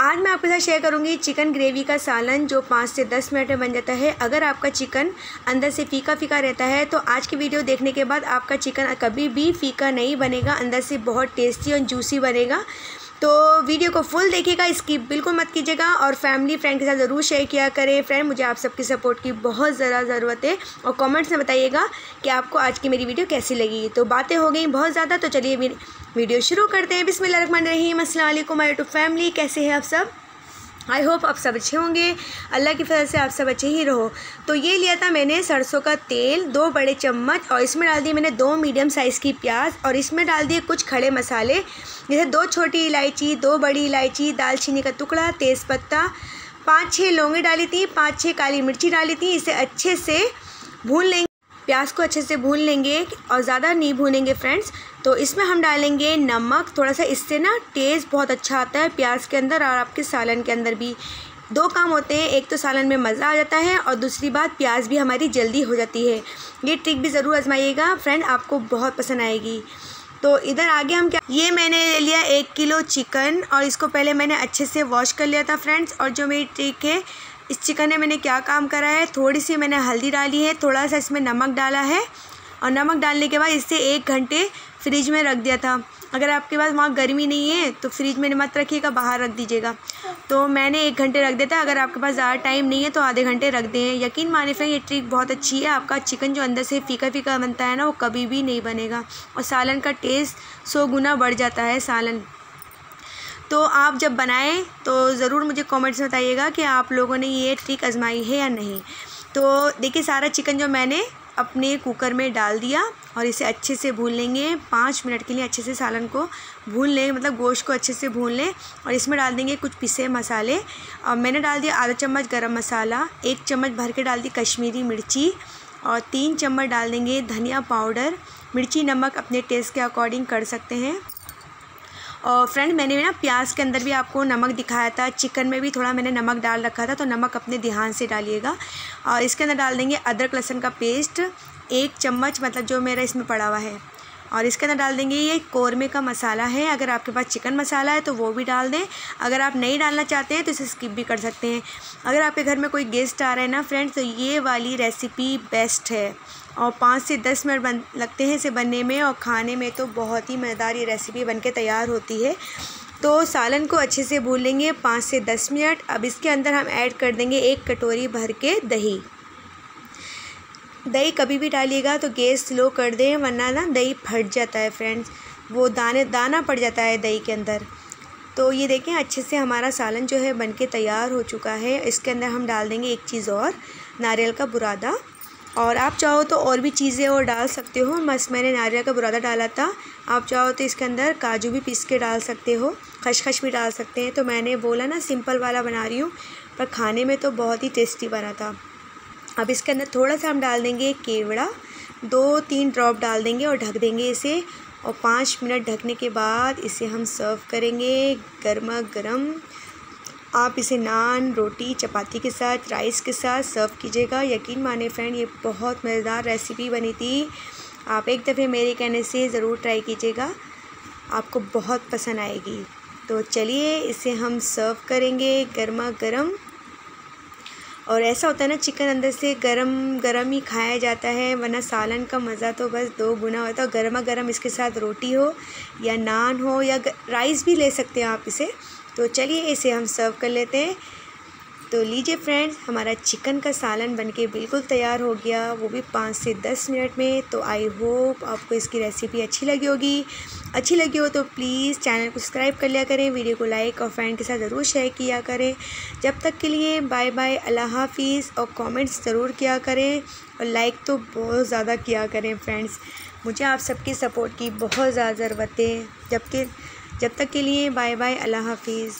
आज मैं आपके साथ शेयर करूँगी चिकन ग्रेवी का सालन जो पाँच से दस मिनट में बन जाता है। अगर आपका चिकन अंदर से फीका फीका रहता है तो आज की वीडियो देखने के बाद आपका चिकन कभी भी फीका नहीं बनेगा, अंदर से बहुत टेस्टी और जूसी बनेगा। तो वीडियो को फुल देखिएगा इसकी बिल्कुल मत कीजिएगा और फैमिली फ्रेंड के साथ ज़रूर शेयर किया करें। फ्रेंड मुझे आप सबकी सपोर्ट की बहुत ज़्यादा ज़रूरत है और कमेंट्स में बताइएगा कि आपको आज की मेरी वीडियो कैसी लगी। तो बातें हो गई बहुत ज़्यादा तो चलिए वीडियो शुरू करते हैं। बिस्मिल्लाह रहमान रहीम अस्सलाम वालेकुम टू फैमिली। कैसे हैं आप सब? आई होप आप सब अच्छे होंगे। अल्लाह की फजल से आप सब अच्छे ही रहो। तो ये लिया था मैंने सरसों का तेल, दो बड़े चम्मच, और इसमें डाल दिए मैंने दो मीडियम साइज़ की प्याज, और इसमें डाल दिए कुछ खड़े मसाले, जैसे दो छोटी इलायची, दो बड़ी इलायची, दालचीनी का टुकड़ा तेज़पत्ता पाँच छः लौंगे डाली थी, पाँच छः काली मिर्ची डाली थी। इसे अच्छे से भून लेंगे। प्याज को अच्छे से भून लेंगे और ज़्यादा नहीं भूनेंगे फ्रेंड्स। तो इसमें हम डालेंगे नमक। थोड़ा सा इससे ना टेस्ट बहुत अच्छा आता है प्याज के अंदर और आपके सालन के अंदर भी। दो काम होते हैं, एक तो सालन में मज़ा आ जाता है और दूसरी बात प्याज भी हमारी जल्दी हो जाती है। ये ट्रिक भी ज़रूर आजमाइएगा फ्रेंड आपको बहुत पसंद आएगी। तो इधर आगे हम क्या ये मैंने ले लिया एक किलो चिकन और इसको पहले मैंने अच्छे से वॉश कर लिया था फ्रेंड्स और जो मेरी ट्रिक है इस चिकन में मैंने क्या काम करा है? थोड़ी सी मैंने हल्दी डाली है, थोड़ा सा इसमें नमक डाला है और नमक डालने के बाद इसे एक घंटे फ्रिज में रख दिया था। अगर आपके पास वहाँ गर्मी नहीं है तो फ्रिज में मत रखिएगा, बाहर रख दीजिएगा। तो मैंने एक घंटे रख दिया था, अगर आपके पास ज़्यादा टाइम नहीं है तो आधे घंटे रख दें। यकीन माने फ्रेंड, ये ट्रिक बहुत अच्छी है। आपका चिकन जो अंदर से फीका फीका बनता है ना, वो कभी भी नहीं बनेगा। और सालन का टेस्ट सौ गुना बढ़ जाता है सालन। तो आप जब बनाएँ तो ज़रूर मुझे कमेंट्स में बताइएगा कि आप लोगों ने ये ट्रिक आजमाई है या नहीं। तो देखिए, सारा चिकन जो मैंने अपने कुकर में डाल दिया और इसे अच्छे से भून लेंगे। पाँच मिनट के लिए अच्छे से सालन को भून लें मतलब गोश्त को अच्छे से भून लें और इसमें डाल देंगे कुछ पिसे मसाले। और मैंने डाल दिया आधा चम्मच गरम मसाला, एक चम्मच भर के डाल दी कश्मीरी मिर्ची और तीन चम्मच डाल देंगे धनिया पाउडर। मिर्ची, नमक अपने टेस्ट के अकॉर्डिंग कर सकते हैं। और फ्रेंड मैंने ना प्याज के अंदर भी आपको नमक दिखाया था चिकन में भी थोड़ा मैंने नमक डाल रखा था तो नमक अपने ध्यान से डालिएगा। और इसके अंदर डाल देंगे अदरक लहसुन का पेस्ट एक चम्मच मतलब जो मेरा इसमें पड़ा हुआ है। और इसके अंदर डाल देंगे ये कौरमे का मसाला है। अगर आपके पास चिकन मसाला है तो वो भी डाल दें। अगर आप नहीं डालना चाहते हैं तो इसे स्किप भी कर सकते हैं। अगर आपके घर में कोई गेस्ट आ रहा है ना फ्रेंड्स तो ये वाली रेसिपी बेस्ट है। और पाँच से दस मिनट बन, लगते हैं इसे बनने में और खाने में तो बहुत ही मज़ेदार ये रेसिपी बन के तैयार होती है। तो सालन को अच्छे से भून लेंगे पाँच से दस मिनट। अब इसके अंदर हम ऐड कर देंगे एक कटोरी भर के दही। दही कभी भी डालिएगा तो गैस स्लो कर दें, वरना ना दही फट जाता है फ्रेंड्स वो दाने, दाना पड़ जाता है दही के अंदर. तो ये देखें, अच्छे से हमारा सालन जो है बनके तैयार हो चुका है. इसके अंदर हम डाल देंगे एक चीज़ और, नारियल का बुरादा. और आप चाहो तो और भी चीज़ें और डाल सकते हो. बस मैंने नारियल का बुरादा डाला था. आप चाहो तो इसके अंदर काजू भी पीस के डाल सकते हो. खशखश भी डाल सकते हैं. तो मैंने बोला ना सिंपल वाला बना रही हूँ, पर खाने में तो बहुत ही टेस्टी बना था. अब इसके अंदर थोड़ा सा हम डाल देंगे केवड़ा, दो तीन ड्रॉप डाल देंगे और ढक देंगे इसे और पाँच मिनट ढकने के बाद इसे हम सर्व करेंगे गर्मा गर्म। आप इसे नान, रोटी, चपाती के साथ राइस के साथ सर्व कीजिएगा। यकीन माने फ्रेंड ये बहुत मज़ेदार रेसिपी बनी थी। आप एक दफ़े मेरे कहने से ज़रूर ट्राई कीजिएगा। आपको बहुत पसंद आएगी। तो चलिए इसे हम सर्व करेंगे गर्मा गर्म। और ऐसा होता है ना चिकन अंदर से गरम गरम ही खाया जाता है, वरना सालन का मज़ा तो बस दो गुना होता है। गर्मा गर्म इसके साथ रोटी हो या नान हो या राइस भी ले सकते हैं आप इसे। तो चलिए इसे हम सर्व कर लेते हैं। तो लीजिए फ्रेंड्स हमारा चिकन का सालन बनके बिल्कुल तैयार हो गया। वो भी पाँच से दस मिनट में। तो आई होप आपको इसकी रेसिपी अच्छी लगी होगी। अच्छी लगी हो तो प्लीज़ चैनल को सब्सक्राइब कर लिया करें। वीडियो को लाइक और फ्रेंड के साथ ज़रूर शेयर किया करें। जब तक के लिए बाय बाय अल्लाह हाफिज़। और कमेंट्स ज़रूर किया करें। और लाइक तो बहुत ज़्यादा किया करें फ्रेंड्स मुझे आप सबकी सपोर्ट की बहुत ज़्यादा ज़रूरत है। जबकि जब तक के लिए बाय बाय अल्लाह हाफिज़।